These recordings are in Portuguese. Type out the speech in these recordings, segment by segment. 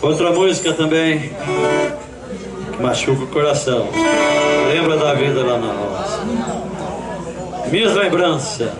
Outra música também que machuca o coração. Lembra da vida lá na roça. Minhas lembranças.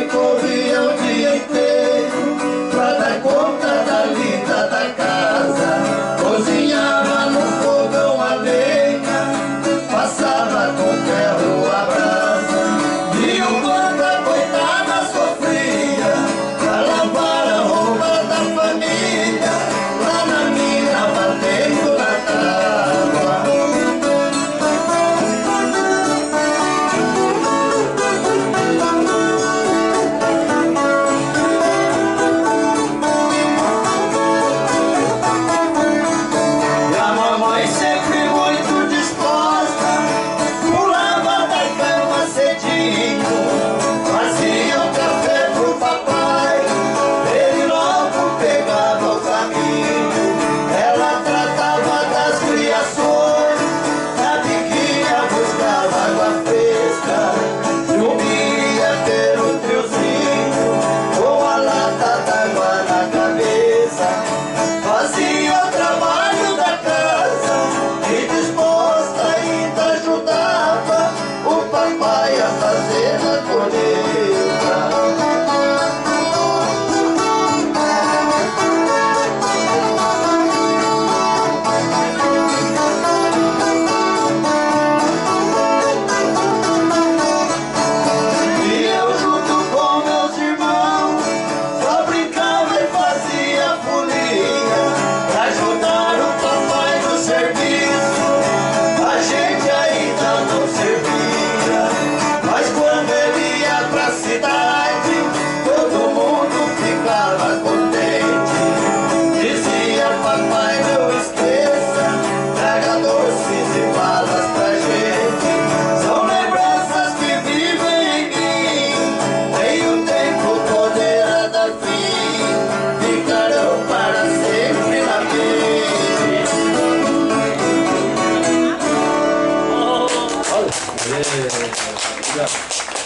Michael. never じゃあ